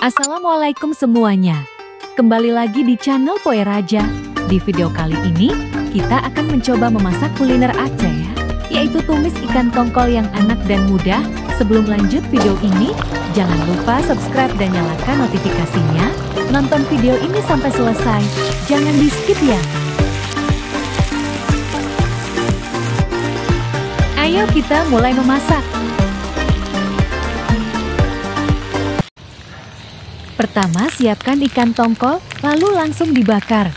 Assalamualaikum semuanya. Kembali lagi di channel Poe Raja. Di video kali ini, kita akan mencoba memasak kuliner Aceh ya, yaitu tumis ikan tongkol yang enak dan mudah. Sebelum lanjut video ini, jangan lupa subscribe dan nyalakan notifikasinya. Nonton video ini sampai selesai, jangan di skip ya. Ayo kita mulai memasak. Pertama, siapkan ikan tongkol, lalu langsung dibakar.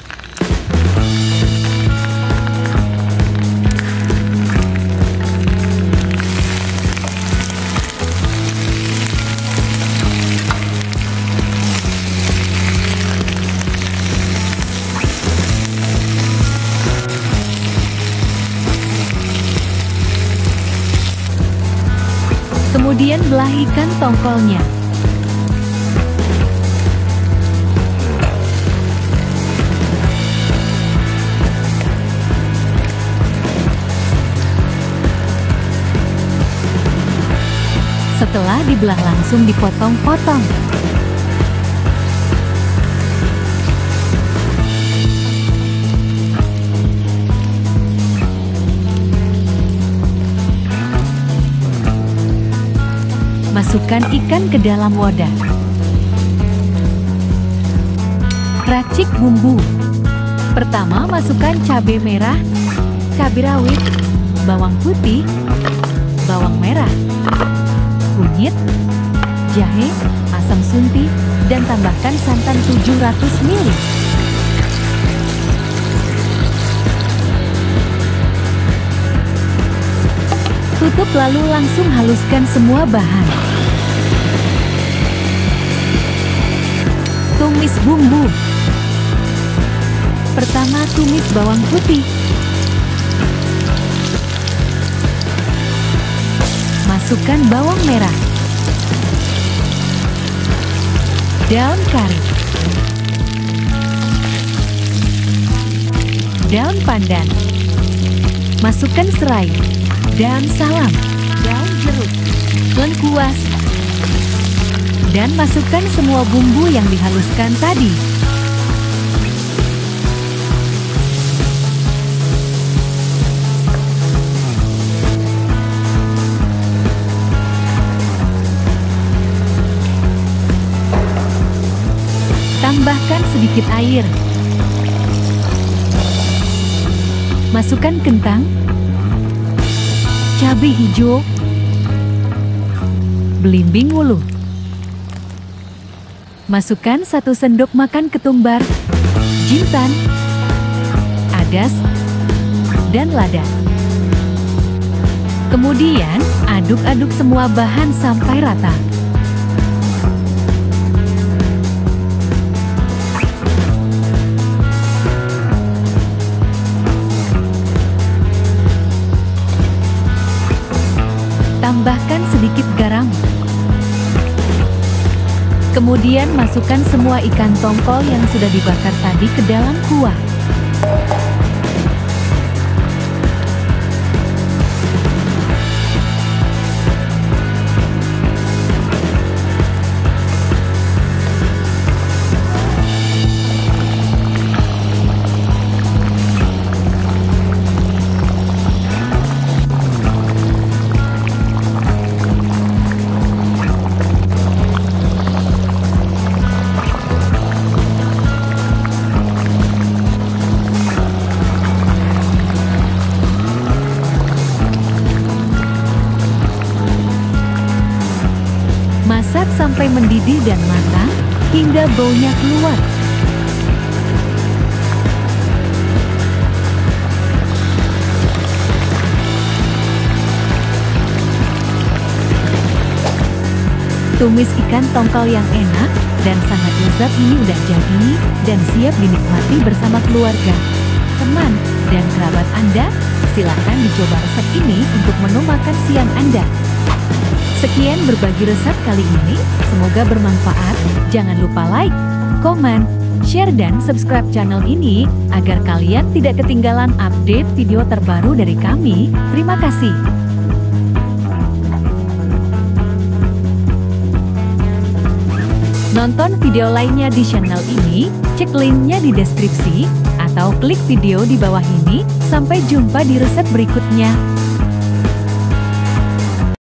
Kemudian belah ikan tongkolnya. Setelah dibelah langsung dipotong-potong. Masukkan ikan ke dalam wadah. Racik bumbu. Pertama, masukkan cabai merah, cabai rawit, bawang putih, bawang merah, kunyit, jahe, asam sunti, dan tambahkan santan 700 ml. Tutup lalu langsung haluskan semua bahan. Tumis bumbu. Pertama tumis bawang putih. Masukkan bawang merah. Daun kari. Daun pandan. Masukkan serai. Daun salam. Daun jeruk. Lengkuas. Dan masukkan semua bumbu yang dihaluskan tadi. Tambahkan sedikit air. Masukkan kentang, cabai hijau, belimbing wuluh. Masukkan satu sendok makan ketumbar, jintan, adas, dan lada. Kemudian, aduk-aduk semua bahan sampai rata. Tambahkan sedikit garam. Kemudian masukkan semua ikan tongkol yang sudah dibakar tadi ke dalam kuah. Masak sampai mendidih dan matang hingga baunya keluar. Tumis ikan tongkol yang enak dan sangat lezat ini udah jadi dan siap dinikmati bersama keluarga, teman, dan kerabat Anda. Silakan dicoba resep ini untuk menu makan siang Anda. Sekian berbagi resep kali ini, semoga bermanfaat. Jangan lupa like, komen, share dan subscribe channel ini agar kalian tidak ketinggalan update video terbaru dari kami. Terima kasih. Nonton video lainnya di channel ini, cek linknya di deskripsi, atau klik video di bawah ini. Sampai jumpa di resep berikutnya.